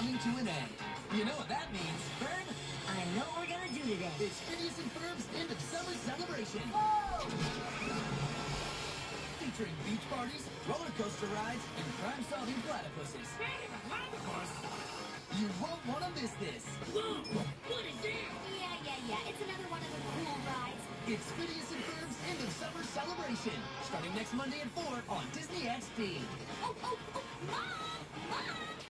coming to an end. You know what that means, Ferb? I know what we're gonna do today. It's Phineas and Ferb's end of summer celebration. Featuring beach parties, roller coaster rides, and crime-solving platypuses. You won't want to miss this. Whoa! What is that? Yeah, yeah, yeah. It's another one of the cool rides. It's Phineas and Ferb's end of summer celebration, starting next Monday at 4 on Disney XD. Oh, oh, oh, my!